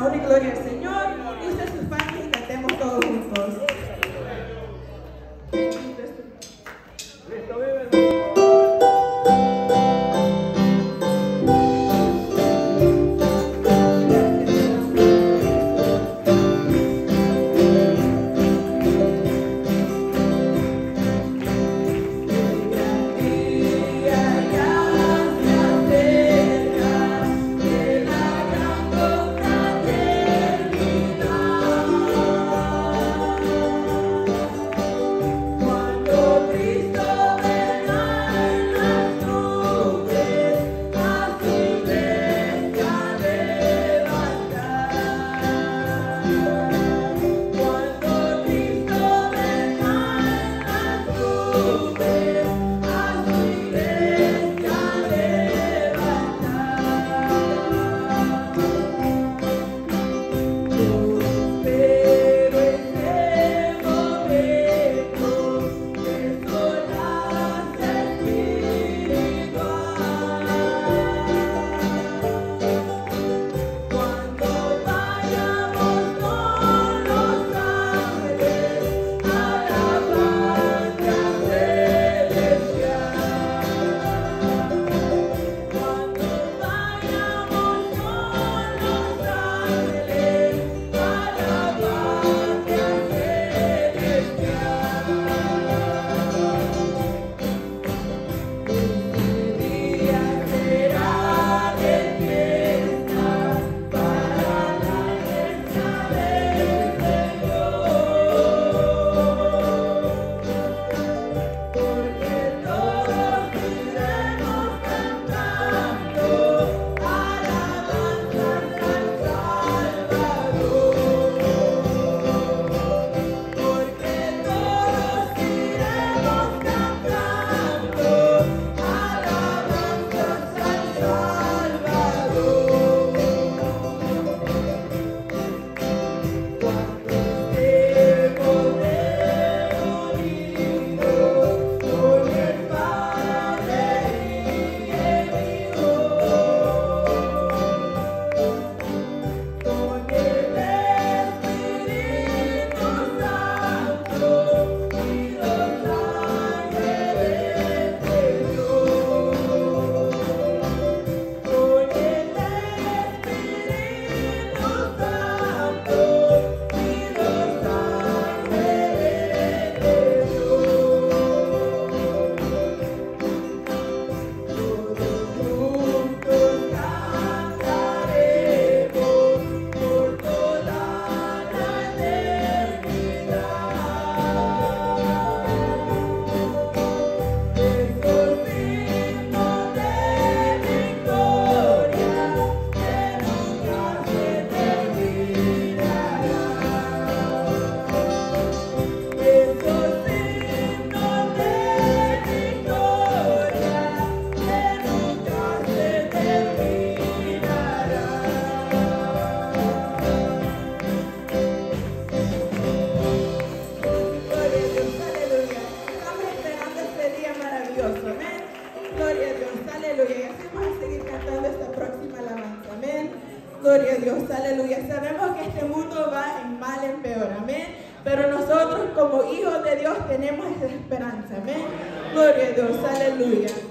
Holy Gloria, Señor. Evangelio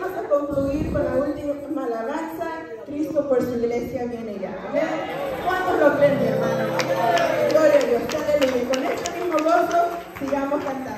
vamos a concluir con la última alabanza. Cristo por su iglesia viene ya, amén. ¿Cuántos lo creen, mi hermano? Gloria a Dios, aleluya. Con este mismo gozo sigamos cantando.